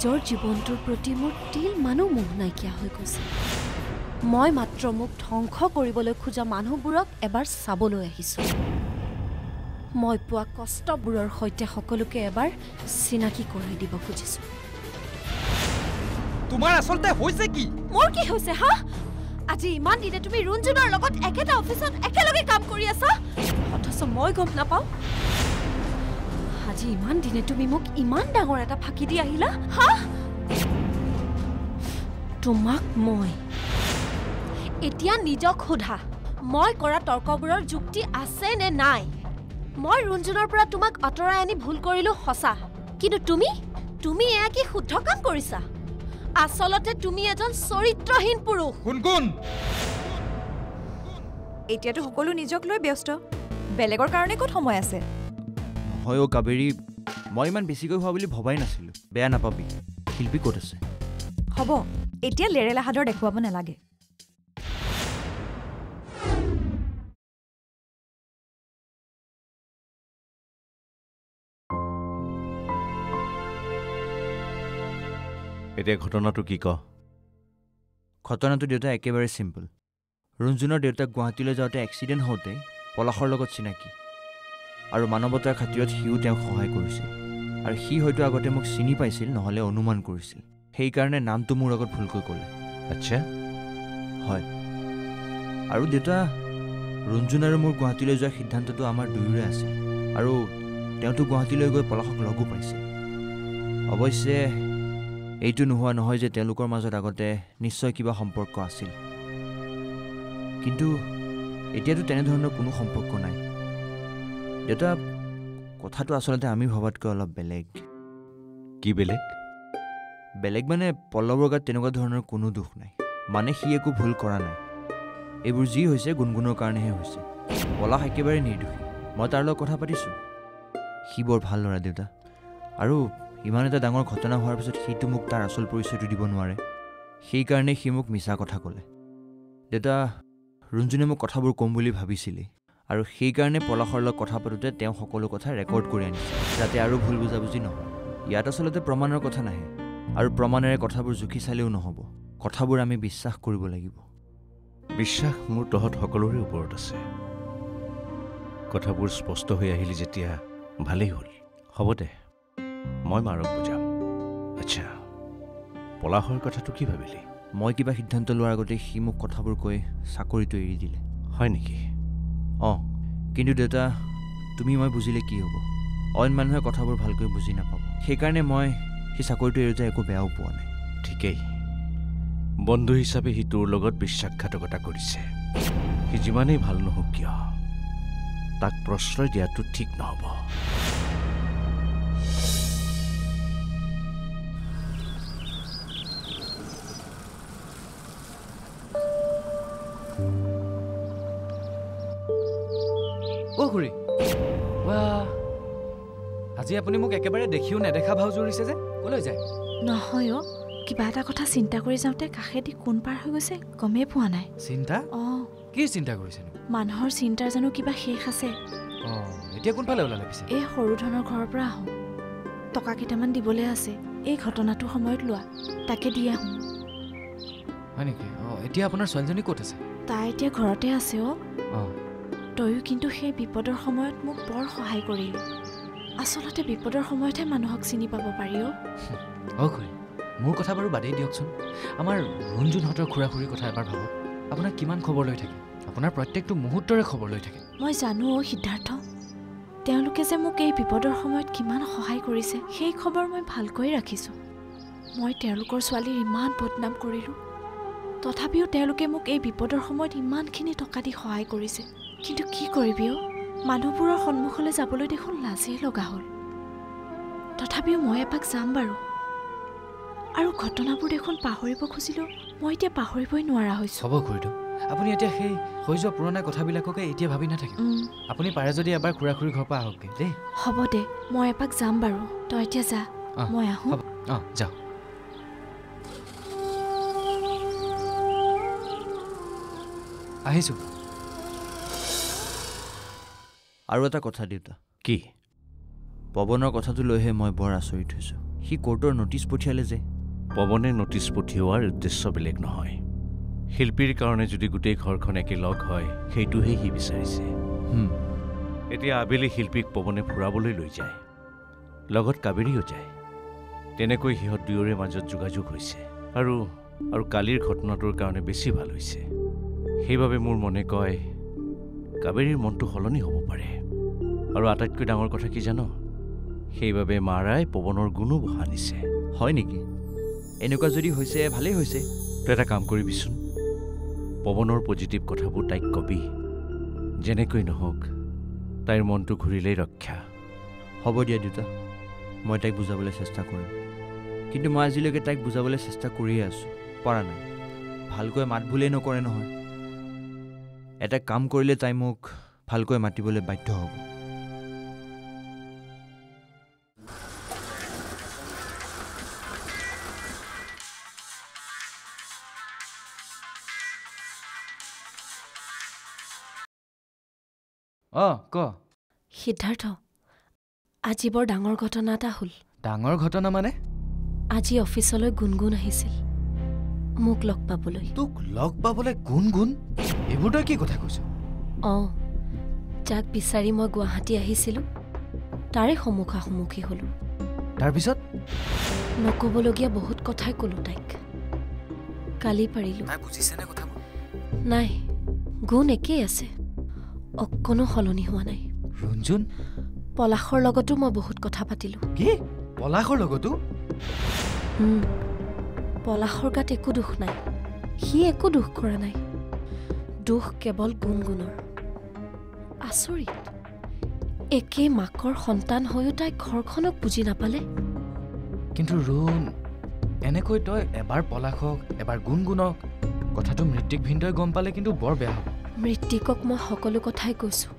নিজৰ জীৱনটোৰ প্ৰতি মোৰ তিল মানুহ মোহ নাইকিয়া হৈ গৈছে। মই মাত্ৰ মোক ধ্বংস কৰিবলৈ খোজা মানুহবোৰক এবাৰ চাবলৈ আহিছোঁ। মই পোৱা কষ্টবোৰৰ সৈতে সকলোকে এবাৰ চিনাকি কৰাই দিব খুজিছোঁ। তোমাৰ আচলতে হৈছে কি? মোৰ কি হৈছে হা? আজি ইমান দিনে তুমি ৰুণজুনৰ লগত একেটা অফিচত একেলগে কাম কৰি আছা? অথচ মই গম নাপাওঁ। আজি ইমান দিনে তুমি মোক ইমান ডাঙৰ এটা ফাঁকি দি আহিলা? হা? তোমাক মই। এতিয়া নিজক সোধা মই কৰা তৰ্কবোৰৰ যুক্তি আছে নে নাই? মই ৰুণজুনৰ পৰা তোমাক আঁতৰাই আনি ভুল কৰিলো সঁচা কিন্তু তুমি তুমি এয়া কি শুদ্ধ কাম কৰিছা। আচলতে তুমি এজন চৰিত্ৰহীন পুৰুষ। কোন কোন এতিয়াতো সকলো নিজক লৈ ব্যস্ত। বেলেগৰ কাৰণে ক'ত সময় আছে? নহয় অ' কাবেৰী মই ইমান বেছিকৈ হোৱা বুলি ভবাই নাছিলোঁ। বেয়া নাপাবি শিল্পী ক'ত আছে? হ'ব এতিয়া লেৰেলা সাদৰ দেখুৱাব নালাগে। এতিয়া ঘটনাটো কি ক? ঘটনাটো দেউতা একেবাৰে চিম্পল ৰুণজুনৰ দেউতাক গুৱাহাটীলৈ যাওঁতে এক্সিডেণ্ট হওঁতে পলাশৰ লগত চিনাকি। আৰু মানৱতাৰ খাতিৰত সিও তেওঁক সহায় কৰিছিল। আৰু সি হয়তো আগতে মোক চিনি পাইছিল নহ'লে অনুমান কৰিছিল। সেইকাৰণে নামটো মোৰ আগত ভুলকৈ ক'লে। আচ্ছা? হয়। আৰু দেউতা ৰুণজুন আৰু মোৰ গুৱাহাটীলৈ যোৱাৰ সিদ্ধান্তটো আমাৰ দুয়োৰে আছিল। আৰু তেওঁতো গুৱাহাটীলৈ গৈ পলাশক লগো পাইছিল অৱশ্যে এইটো নোহোৱা নহয় যে তেওঁলোকৰ মাজত আগতে নিশ্চয় কিবা সম্পৰ্ক আছিল। কিন্তু এতিয়াতো তেনেধৰণৰ কোনো সম্পৰ্ক নাই। দেউতা কথাটো আচলতে আমি ভবাতকৈ অলপ বেলেগ। কি বেলেগ? বেলেগ মানে পল্লৱৰ গাত তেনেকুৱা ধৰণৰ কোনো দুখ নাই। মানে সি একো ভুল কৰা নাই। এইবোৰ যি হৈছে গুণগুণৰ কাৰণেহে হৈছে। পলাশ একেবাৰে নিৰ্দোষী। মই তাৰ লগত কথা পাতিছোঁ। সি বৰ ভাল ল'ৰা দেউতা। আৰু ইমান এটা ডাঙৰ ঘটনা হোৱাৰ পিছত সিটো মোক তাৰ আচল পৰিচয়টো দিব নোৱাৰে। সেইকাৰণে সি মোক মিছা কথা ক'লে। দেউতা ৰুণজুনে মোক কথাবোৰ ক'ম বুলি ভাবিছিলেই। আৰু সেইকাৰণে পলাশৰ লগত কথা পাতোঁতে তেওঁ সকলো কথা ৰেকৰ্ড কৰি আনিছে। যাতে আৰু ভুল বুজাবুজি নহয়। ইয়াত আচলতে প্ৰমাণৰ কথা নাহে। আৰু প্ৰমাণেৰে কথাবোৰ জুখি চালেও নহ'ব। কথাবোৰ আমি বিশ্বাস কৰিব লাগিব। বিশ্বাস মোৰ তহঁত সকলোৰে ওপৰত আছে। কথাবোৰ স্পষ্ট হৈ আহিলি যেতিয়া ভালেই হ'ল। হ'ব দে। মই মাৰক বুজাম। আচ্ছা পলাশৰ কথাটো কি ভাবিলি? মই কিবা সিদ্ধান্ত লোৱাৰ আগতে সি মোক কথাবোৰ কৈ চাকৰিটো এৰি দিলে। হয় নেকি? অঁ কিন্তু দেউতা তুমি মই বুজিলে কি হ'ব? অইন মানুহে কথাবোৰ ভালকৈ বুজি নাপাব। সেইকাৰণে মই সেই চাকৰিটো এৰোতে একো বেয়াও পোৱা নাই। ঠিকেই। বন্ধু হিচাপে সি তোৰ লগত বিশ্বাসঘাতকতা কৰিছে। সি যিমানেই ভাল নহওক কিয় তাক প্ৰশ্ৰয় দিয়াটো ঠিক নহ'ব। আপুনি মোক একেবাৰে দেখিও নেদেখা ভাও জুৰিছে যে? ক'লৈ যায়? নহয় অ' কিবা এটা কথা চিন্তা কৰি যাওঁতে কাষেদি কোন পাৰ হৈ গৈছে গমেই পোৱা নাই। চিন্তা? অঁ। কি চিন্তা কৰিছেনো? মানুহৰ চিন্তাৰ জানো কিবা শেষ আছে। অঁ এতিয়া কোনফালে ওলালে পিছে? এই সৰু ধনৰ ঘৰৰ পৰা আহোঁ। টকা কেইটামান দিবলৈ আছে এই ঘটনাটোৰ সময়ত লোৱা তাকে দি আহোঁ। হয় নেকি? অঁ এতিয়া আপোনাৰ ছোৱালীজনী ক'ত আছে? তাই এতিয়া ঘৰতে আছে অ' অঁ। তয়ো কিন্তু সেই বিপদৰ সময়ত মোক বৰ সহায় কৰিলি। আচলতে বিপদৰ সময়তহে মানুহক চিনি পাব পাৰি অ' খুৰী মোৰ কথা বাৰু বাদেই দিয়কচোন। আমাৰ ৰুণজুনহঁতৰ খুৰা খুৰীৰ কথা এবাৰ ভাবক। আপোনাৰ কিমান খবৰ লৈ থাকে? আপোনাৰ প্ৰত্যেকটো মুহূৰ্তৰে খবৰ লৈ থাকে। মই জানো অ' সিদ্ধাৰ্থ। তেওঁলোকে যে মোক এই বিপদৰ সময়ত কিমান সহায় কৰিছে সেই খবৰ মই ভালকৈ ৰাখিছোঁ। মই তেওঁলোকৰ ছোৱালীৰ ইমান বদনাম কৰিলোঁ। তথাপিও তেওঁলোকে মোক এই বিপদৰ সময়ত ইমানখিনি টকা দি সহায় কৰিছে। কিন্তু কি কৰিবি অ' মানুহবোৰৰ সন্মুখলৈ যাবলৈ দেখোন লাজেই লগা হ'ল। তথাপিও মই এপাক যাম বাৰু। আৰু ঘটনাবোৰ দেখোন পাহৰিব খুজিলেও মই এতিয়া পাহৰিবই নোৱাৰা হৈছোঁ। হ'ব খুৰীটো আপুনি এতিয়া সেই হৈ যোৱা পুৰণা কথাবিলাককে এতিয়া ভাবি নাথাকে আপুনি পাৰে যদি এবাৰ খুৰা খুৰীৰ ঘৰৰ পৰা আহকগৈ দেই। হ'ব দে মই এপাক যাম বাৰু। তই এতিয়া যা মই আহোঁ। অঁ যাওক আহিছোঁ। আৰু এটা কথা দেউতা। কি? পৱনৰ কথাটো লৈহে মই বৰ আচৰিত হৈছোঁ। সি কোৰ্টৰ ন'টিছ পঠিয়ালে যে। পৱনে ন'টিছ পঠিওৱাৰ উদ্দেশ্য বেলেগ নহয়। শিল্পীৰ কাৰণে যদি গোটেই ঘৰখন একেলগ হয় সেইটোহে সি বিচাৰিছে। এতিয়া আবেলি শিল্পীক পৱনে ফুৰাবলৈ লৈ যায়। লগত কাবেৰীও যায়। তেনেকৈ সিহঁত দুয়োৰে মাজত যোগাযোগ হৈছে। আৰু আৰু কালিৰ ঘটনাটোৰ কাৰণে বেছি ভাল হৈছে। সেইবাবে মোৰ মনে কয় কাবেৰীৰ মনটো সলনি হ'ব পাৰে। আৰু আটাইতকৈ ডাঙৰ কথা কি জান? সেইবাবে মাৰাই পৱনৰ গুণো বহা নিছে। হয় নেকি? এনেকুৱা যদি হৈছে ভালেই হৈছে। তই এটা কাম কৰিবিচোন। পৱনৰ পজিটিভ কথাবোৰ তাইক কবি। যেনেকৈ নহওক তাইৰ মনটো ঘূৰিলেই ৰক্ষা। হ'ব দিয়া দেউতা। মই তাইক বুজাবলৈ চেষ্টা কৰিম। কিন্তু মই আজিলৈকে তাইক বুজাবলৈ চেষ্টা কৰিয়ে আছোঁ। পৰা নাই। ভালকৈ মাত ভুলেই নকৰে নহয়। এটা কাম কৰিলে তাই মোক ভালকৈ মাতিবলৈ বাধ্য হ'ব। অঁ ক। সিদ্ধাৰ্থ আজি বৰ ডাঙৰ ঘটনা এটা হ'ল। ডাঙৰ ঘটনা মানে? আজি অফিচলৈ গুণগুণ আহিছিল। মোক লগ পাবলৈ। তোক লগ পাবলৈ গুণ গুণ এইবোৰ তই কি কথা কৈছ? অঁ যাক বিচাৰি মই গুৱাহাটী আহিছিলোঁ তাৰে সন্মুখা সন্মুখী হ'লোঁ। তাৰপিছত? নক'বলগীয়া বহুত কথাই ক'লোঁ তাইক। কালি পাৰিলোঁ। নাই গুণ একেই আছে। অকণো সলনি হোৱা নাই। ৰঞ্জুন? পলাশৰ লগতো মই বহুত কথা পাতিলোঁ। কি? পলাশৰ লগতো? পলাশৰ গাত একো দুখ নাই। সি একো দুখ কৰা নাই। দুখ কেৱল গুণগুণৰ। আচৰিত একে মাকৰ সন্তান হৈও তাই ঘৰখনক বুজি নাপালে। কিন্তু ৰুণ এনেকৈ তই এবাৰ পলাশক এবাৰ গুণগুণক কথাটো মৃত্যিক ভিন্দই গম পালে কিন্তু বৰ বেয়া হ'ব। মৃত্তিকক মই সকলো কথাই কৈছোঁ।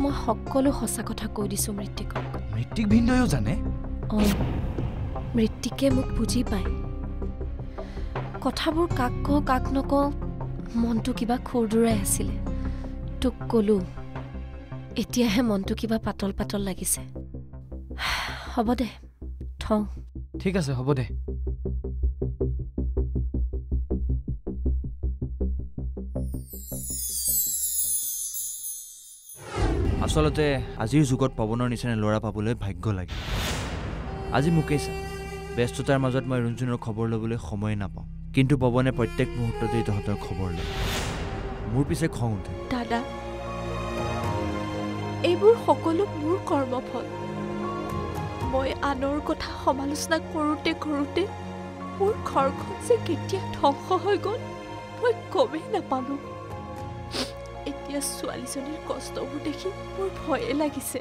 মই সকলো সঁচা কথা কৈ দিছোঁ মৃত্তিকক মৃত্যিক ভিন্দইও জানে? অঁ মৃত্তিকে মোক বুজি পায়। কথাবোৰ কাক কওঁ কাক নকওঁ মনটো কিবা খুৰদুৰাই আছিলে। তোক ক'লোঁ এতিয়াহে মনটো কিবা পাতল পাতল লাগিছে। হ'ব দে থওঁ। ঠিক আছে হ'ব দে। আচলতে আজিৰ যুগত পৱনৰ নিচিনা ল'ৰা পাবলৈ ভাগ্য লাগে। আজি মোকেই চা ব্যস্ততাৰ মাজত মই ৰুণজুনৰ খবৰ ল'বলৈ সময় নাপাওঁ। কিন্তু পৱনে প্ৰত্যেক মুহূৰ্ততেই তহঁতৰ খবৰ লয়। মোৰ পিছে খং উঠে। দাদা এইবোৰ সকলো মোৰ কৰ্মফল। মই আনৰ কথা সমালোচনা কৰোঁতে কৰোঁতে মোৰ ঘৰখন যে কেতিয়া ধ্বংস হৈ গ'ল মই গমেই নাপালোঁ। এতিয়া ছোৱালীজনীৰ কষ্টবোৰ দেখি মোৰ ভয়ে লাগিছে।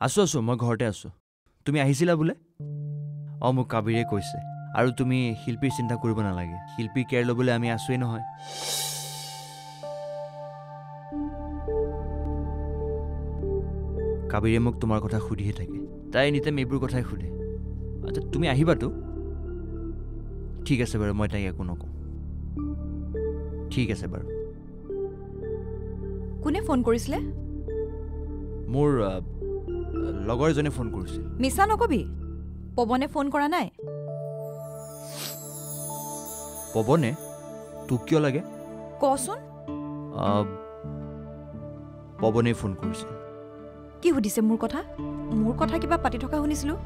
আছোঁ আছোঁ মই ঘৰতে আছোঁ। তুমি আহিছিলা বোলে? অঁ মোক কাবিৰে কৈছে। আৰু তুমি শিল্পীৰ চিন্তা কৰিব নালাগে। শিল্পীৰ কেয়াৰ ল'বলৈ আমি আছোৱেই নহয়। কাবিৰে মোক তোমাৰ কথা সুধিয়ে থাকে। তাই এনিটাইম এইবোৰ কথাই সোধে। আচ্ছা তুমি আহিবাতো? ঠিক আছে বাৰু মই তাইক একো নকওঁ। ঠিক আছে বাৰু। কোনে ফোন কৰিছিলে? মোৰ লগৰ এজনে ফোন কৰিছিল। মিছা নকবি। পৱনে ফোন কৰা নাই? পৱনে? তোক কিয় লাগে? কচোন। আহ, পৱনে ফোন কৰিছে কি সুধিছে মোৰ কথা? মোৰ কথা কিবা পাতি থকা শুনিছিলোঁ।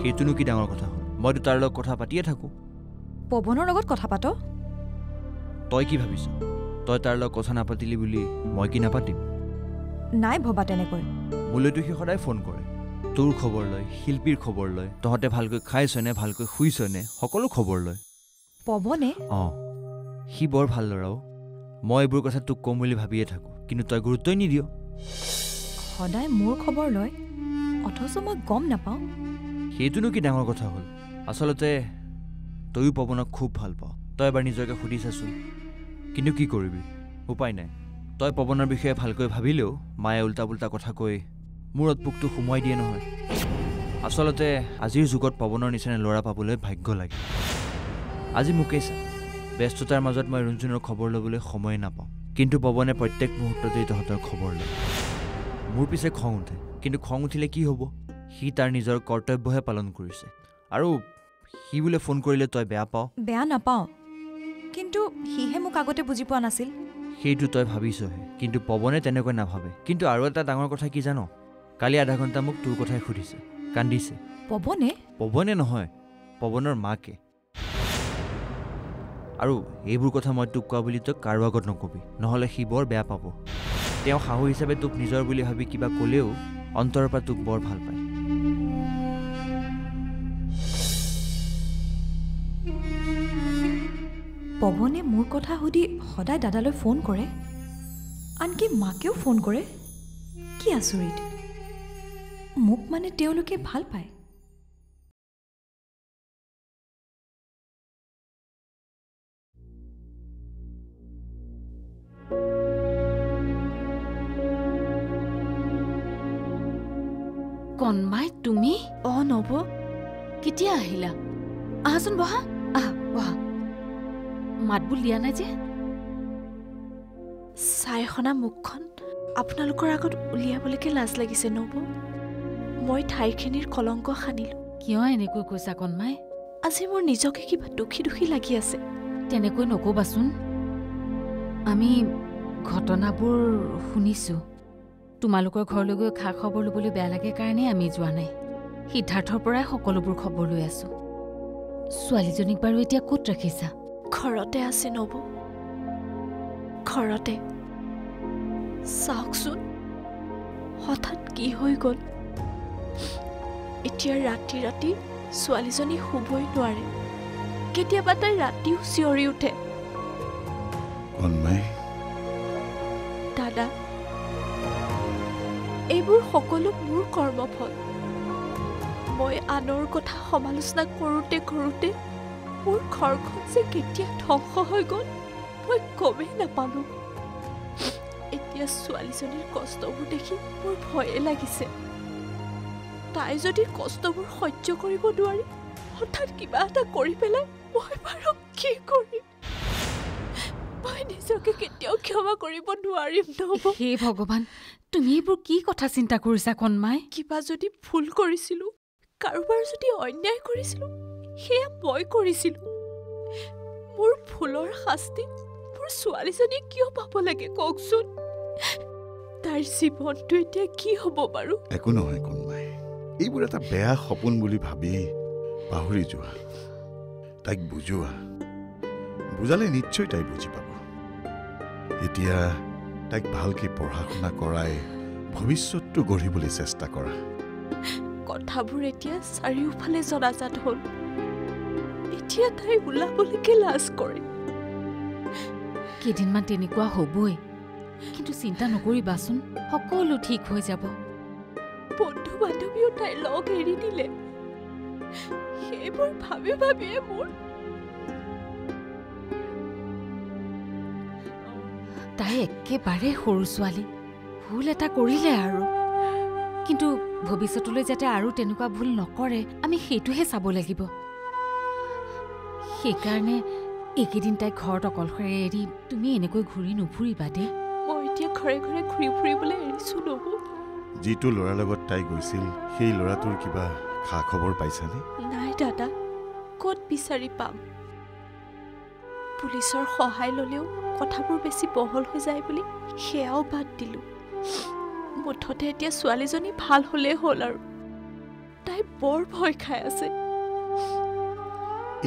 সেইটোনো কি ডাঙৰ কথা হ'ল? মইতো তাৰ লগত কথা পাতিয়ে থাকোঁ। পৱনৰ লগত কথা পাত। তই কি ভাবিছ? তই তাৰ লগত কথা নাপাতিলি বুলি মই কি নাপাতিম? নাই ভবা তেনেকৈ। মোলৈতো সি সদায় ফোন কৰে। তোৰ খবৰ লয় শিল্পীৰ খবৰ লয় তহঁতে ভালকৈ খাইছনে ভালকৈ শুইছনে সকলো খবৰ লয়। পৱনে? অঁ। সি বৰ ভাল ল'ৰাও মই এইবোৰ কথা তোক ক'ম বুলি ভাবিয়ে থাকোঁ কিন্তু তই গুৰুত্বই নিদিয়। সদায় মোৰ খবৰ লয় অথচ মই গম নাপাওঁ। সেইটোনো কি ডাঙৰ কথা হ'ল? আচলতে তয়ো পৱনক খুব ভাল পাওঁ। তই এবাৰ নিজকে সুধি চাচোন। কিন্তু কি কৰিবি? উপায় নাই। তই পৱনৰ বিষয়ে ভালকৈ ভাবিলেও মায়ে উল্টা পুল্টা কথা কৈ মূৰত পোকটো সোমোৱাই দিয়ে নহয়। আচলতে আজিৰ যুগত পৱনৰ নিচিনা ল'ৰা পাবলৈ ভাগ্য লাগে। আজি মোকেই চা ব্যস্ততাৰ মাজত মই ৰুণজুনৰ খবৰ ল'বলৈ সময় নাপাওঁ। কিন্তু পৱনে প্ৰত্যেক মুহূৰ্ততেই তহঁতৰ খবৰ লয়। মোৰ পিছে খং উঠে। কিন্তু খং উঠিলে কি হ'ব? সি তাৰ নিজৰ কৰ্তব্যহে পালন কৰিছে। আৰু সি বোলে ফোন কৰিলে তই বেয়া পাৱ। বেয়া নাপাওঁ। কিন্তু সিহে মোক আগতে বুজি পোৱা নাছিল। সেইটো তই ভাবিছহে। কিন্তু পৱনে তেনেকৈ নাভাবে। কিন্তু আৰু এটা ডাঙৰ কথা কি জান? কালি আধা ঘণ্টা মোক তোৰ কথাই সুধিছে। কান্দিছে। পৱনে? পৱনে নহয় পৱনৰ মাকে। আৰু এইবোৰ কথা মই তোক কোৱা বুলি তই কাৰো আগত নকবি। নহ'লে সি বৰ বেয়া পাব। তেওঁ শাহু হিচাপে তোক নিজৰ বুলি ভাবি কিবা ক'লেও অন্তৰৰ পৰা তোক বৰ ভাল পায়। পৱনে মোৰ কথা সুধি সদায় দাদালৈ ফোন কৰে? আনকি মাকেও ফোন কৰে? কি আচৰিত। মোক মানে তেওঁলোকে ভাল পায়। কণমাই তুমি? অ নব। কেতিয়া আহিলা? আহাচোন বহা। আহা বহা। মাতবোল দিয়া নাই যে? চাই সনা মুখখন আপোনালোকৰ আগত উলিয়াবলৈকে লাজ লাগিছে নব মই ঠাইখিনিৰ কলংক সানিলো। কিয় এনেকৈ কৈছা কণমাই? আজি মোৰ নিজকে কিবা দুখী দুখী লাগি আছে। তেনেকৈ নক'বাচোন। আমি ঘটনাবোৰ শুনিছোঁ। তোমালোকৰ ঘৰলৈ গৈ খা খবৰ ল'বলৈ বেয়া লাগে কাৰণেই আমি যোৱা নাই। সিদ্ধাৰ্থৰ পৰাই সকলোবোৰ খবৰ লৈ আছোঁ। ছোৱালীজনীক বাৰু এতিয়া ক'ত ৰাখিছা? ঘৰতে আছে নব। ঘৰতে। চাওকচোন হঠাৎ কি হৈ গ'ল? এতিয়া ৰাতি ৰাতি ছোৱালীজনী শুবই নোৱাৰে। কেতিয়াবা তাই ৰাতিও চিঞৰি উঠে। দাদা এইবোৰ সকলো মোৰ কৰ্মফল। মই আনৰ কথা সমালোচনা কৰোঁতে কৰোঁতে মোৰ ঘৰখন যে কেতিয়া ধ্বংস হৈ গ'ল মই গমেই নাপালোঁ। এতিয়া ছোৱালীজনীৰ কষ্টবোৰ দেখি মোৰ ভয়ে লাগিছে। তাই যদি কষ্টবোৰ সহ্য কৰিব নোৱাৰি হঠাৎ কিবা এটা কৰি পেলাই মই বাৰু কি কৰিম? মই নিজকে কেতিয়াও ক্ষমা কৰিব নোৱাৰিম নহ'ব। হে ভগৱান তুমি এইবোৰ কি কথা চিন্তা কৰিছা কণমাই কিবা যদি ভুল কৰিছিলোঁ কাৰোবাৰ যদি অন্যায় কৰিছিলোঁ সেয়া মই কৰিছিলোঁ। মোৰ ভুলৰ শাস্তি মোৰ ছোৱালীজনীয়ে কিয় পাব লাগে কওকচোন? তাইৰ জীৱনটো এতিয়া কি হ'ব বাৰু? একো নহয় কণমাই এইবোৰ এটা বেয়া সপোন বুলি ভাবি পাহৰি যোৱা তাইক বুজোৱা বুজালে নিশ্চয় তাই বুজি পাব। এতিয়া তাইক ভালকৈ পঢ়া শুনা কৰাই ভৱিষ্যতটো গঢ়িবলৈ চেষ্টা কৰা। কথাবোৰ এতিয়া চাৰিওফালে জনাজাত হ'ল। এতিয়া তাই ওলাবলৈকে লাজ কৰে। কেইদিনমান তেনেকুৱা হ'বই। কিন্তু চিন্তা নকৰিবাচোন সকলো ঠিক হৈ যাব। বন্ধু বান্ধৱীও তাইৰ লগ এৰি দিলে। সেইবোৰ ভাবি ভাবিয়ে মোৰ। তাই একেবাৰে সৰু ছোৱালী ভুল এটা কৰিলে আৰু। কিন্তু ভৱিষ্যতলৈ যাতে আৰু তেনেকুৱা ভুল নকৰে আমি সেইটোহে চাব লাগিব। সেইকাৰণে এইকেইদিন তাইক ঘৰত অকলশৰে এৰি তুমি এনেকৈ ঘূৰি নুফুৰিবা দেই। মই এতিয়া ঘৰে ঘৰে ঘূৰি ফুৰিবলৈ এৰিছো নব। যিটো ল'ৰাৰ লগত তাই গৈছিল সেই ল'ৰাটোৰ কিবা খা খবৰ পাইছানে? নাই দাদা ক'ত বিচাৰি পাম? পুলিচৰ সহায় ল'লেও কথাবোৰ বেছি বহল হৈ যায় বুলি সেয়াও বাদ দিলোঁ। মুঠতে এতিয়া ছোৱালীজনী ভাল হ'লেই হ'ল আৰু। তাই বৰ ভয় খাই আছে।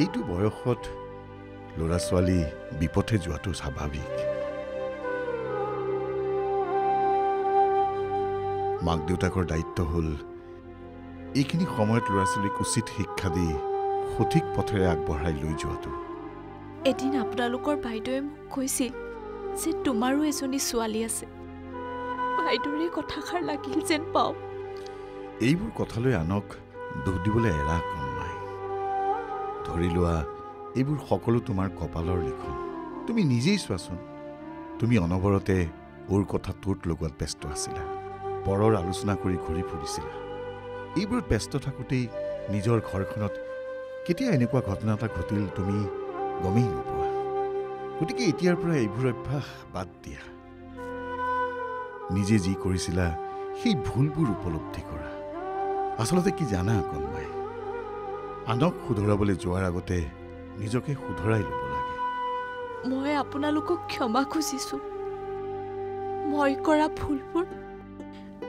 এইটো বয়সত ল'ৰা ছোৱালী বিপথে যোৱাটো স্বাভাৱিক। মাক দেউতাকৰ দায়িত্ব হ'ল এইখিনি সময়ত ল'ৰা ছোৱালীক উচিত শিক্ষা দি সঠিক পথেৰে আগবঢ়াই লৈ যোৱাটো। এদিন আপোনালোকৰ বাইদেৱে মোক কৈছিল যে তোমাৰো এজনী ছোৱালী আছে। বাইদেউৰে কথাষাৰ লাগিল যেন পাওঁ। এইবোৰ কথালৈ আনক দোষ দিবলৈ এৰা কণমাই ধৰি লোৱা এইবোৰ সকলো তোমাৰ কপালৰ লিখন। তুমি নিজেই চোৱাচোন। তুমি অনবৰতে ওৰ কথা তোত লগোৱাত ব্যস্ত আছিলা। পৰৰ আলোচনা কৰি ঘূৰি ফুৰিছিলা। এইবোৰত ব্যস্ত থাকোঁতেই নিজৰ ঘৰখনত কেতিয়া এনেকুৱা ঘটনা এটা ঘটিল তুমি গমেই নোপোৱা। গতিকে এতিয়াৰ পৰা এইবোৰ অভ্যাস বাদ দিয়া। নিজে যি কৰিছিলা সেই ভুলবোৰ উপলব্ধি কৰা। আচলতে কি জানা কণমাই আনক শুধৰাবলৈ যোৱাৰ আগতে নিজকে শুধৰাই ল'ব লাগে। মই আপোনালোকক ক্ষমা খুজিছোঁ। মই কৰা ভুলবোৰ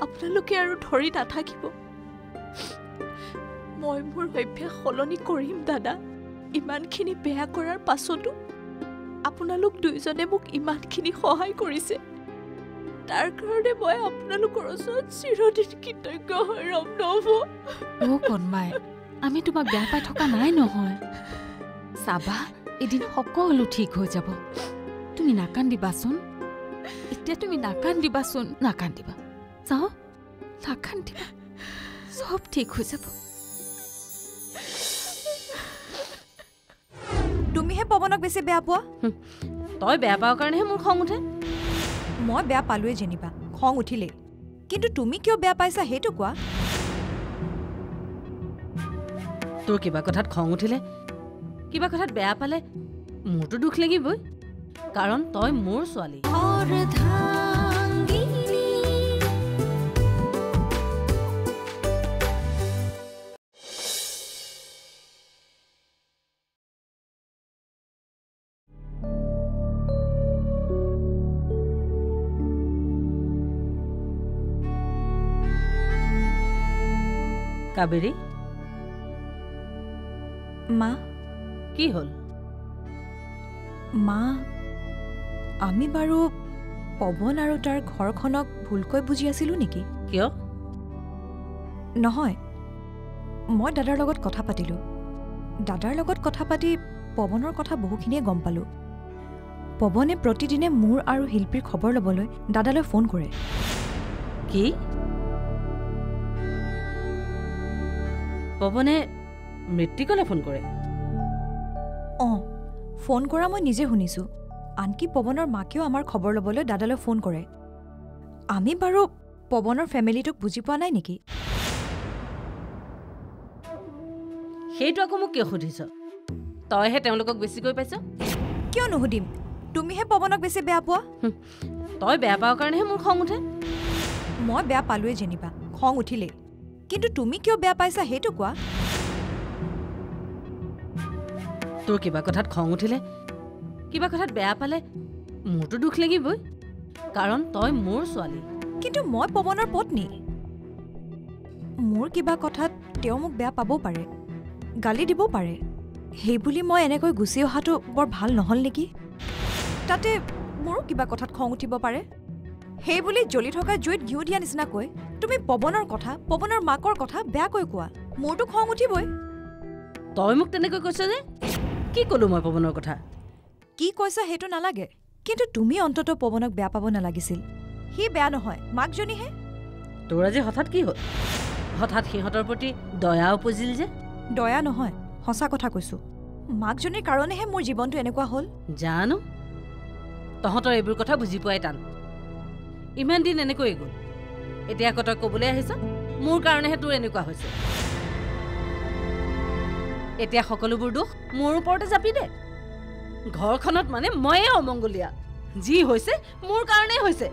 আপোনালোকে আৰু ধৰি নাথাকিব। মই মোৰ অভ্যাস সলনি কৰিম দাদা। ইমানখিনি বেয়া কৰাৰ পাছতো আপোনালোক দুয়োজনে মোক ইমানখিনি সহায় কৰিছে। তাৰ কাৰণে মই আপোনালোকৰ ওচৰত চিৰদিন কৃতজ্ঞ হৈ ৰম নহ'ব। কণমাই আমি তোমাক বেয়া পাই থকা নাই নহয়। চাবা এদিন সকলো ঠিক হৈ যাব। তুমি নাকান্দিবাচোন। এতিয়া তুমি নাকান্দিবাচোন। নাকান্দিবা। চাওঁ নাকান্দিবা। চব ঠিক হৈ যাব। তুমিহে পৱনক বেছি বেয়া পোৱা? তই বেয়া পাওঁ কাৰণেহে মোৰ খং উঠে। মই বেয়া পালোৱে যেনিবা। খং উঠিলেই। কিন্তু তুমি কিয় বেয়া পাইছা সেইটো কোৱা? তোৰ কিবা কথাত খং উঠিলে? কিবা কথাত বেয়া পালে? মোৰতো দুখ লাগিবই। কাৰণ তই মোৰ ছোৱালী। কাবেৰী? মা? কি হ'ল? মা আমি বাৰু পৱন আৰু তাৰ ঘৰখনক ভুলকৈ বুজি আছিলোঁ নেকি? কিয়? নহয় মই দাদাৰ লগত কথা পাতিলোঁ। দাদাৰ লগত কথা পাতি পৱনৰ কথা বহুখিনিয়ে গম পালোঁ। পৱনে প্ৰতিদিনে মোৰ আৰু শিল্পীৰ খবৰ ল'বলৈ দাদালৈ ফোন কৰে। কি? পৱনে মৃত্তিকলে ফোন কৰে। অঁ ফোন কৰা মই নিজে শুনিছোঁ। আনকি পৱনৰ মাকেও আমাৰ খবৰ ল'বলৈ দাদালৈ ফোন কৰে। আমি বাৰু পৱনৰ ফেমিলিটোক বুজি পোৱা নাই নেকি? সেইটো আকৌ মোক কিয় সুধিছ? তইহে তেওঁলোকক বেছিকৈ পাইছ? কিয় নুসুধিম? তুমিহে পৱনক বেছি বেয়া পোৱা? তই বেয়া পাওঁ কাৰণেহে মোৰ খং উঠে। মই বেয়া পালোৱে যেনিবা খং উঠিলেই। কিন্তু তুমি কিয় বেয়া পাইছা সেইটো কোৱা? তোৰ কিবা কথাত খং উঠিলে? কিবা কথাত বেয়া পালে? মোৰতো দুখ লাগিবই। কাৰণ তই মোৰ ছোৱালী। কিন্তু মই পৱনৰ পত্নী। মোৰ কিবা কথাত তেওঁ মোক বেয়া পাবও পাৰে গালি দিবও পাৰে। সেইবুলি মই এনেকৈ গুচি অহাটো বৰ ভাল নহ'ল নেকি? তাতে মোৰো কিবা কথাত খং উঠিব পাৰে। সেইবুলি জ্বলি থকা জুইত ঘিউ দিয়া নিচিনাকৈ। তুমি পৱনৰ কথা পৱনৰ মাকৰ কথা বেয়াকৈ কোৱা। মোৰতো খং উঠিবই। তই মোক তেনেকৈ কৈছ যে কি ক'লো মই পৱনৰ কথা? কি কৈছা সেইটো নালাগে। কিন্তু তুমি অন্ততঃ পৱনক বেয়া পাব নালাগিছিল। সি বেয়া নহয়। মাকজনীহে তোৰ আজি হঠাৎ কি হ'ল? হঠাৎ সিহঁতৰ প্ৰতি দয়া উপজিল যে? দয়া নহয় সঁচা কথা কৈছোঁ। মাকজনীৰ কাৰণেহে মোৰ জীৱনটো এনেকুৱা হ'ল। জানো? তহঁতৰ এইবোৰ কথা বুজি পোৱাই টান। ইমান দিন এনেকৈয়ে গ'ল। এতিয়া আকৌ তই ক'বলৈ আহিছ? মোৰ কাৰণেহে তোৰ এনেকুৱা হৈছে। এতিয়া সকলোবোৰ দোষ মোৰ ওপৰতে জাপি দে। ঘৰখনত মানে ময়ে অমংগলীয়া। যি হৈছে মোৰ কাৰণেই হৈছে।